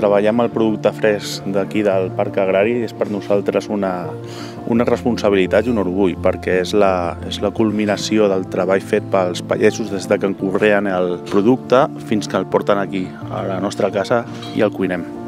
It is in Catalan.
treballar amb el producte fresc d'aquí del Parc Agrari és per nosaltres una, una responsabilitat i un orgull, perquè és la, és la culminació del treball fet pels pallesos des de que encorreen el producte fins que el porten aquí, a la nostra casa, i el cuinem.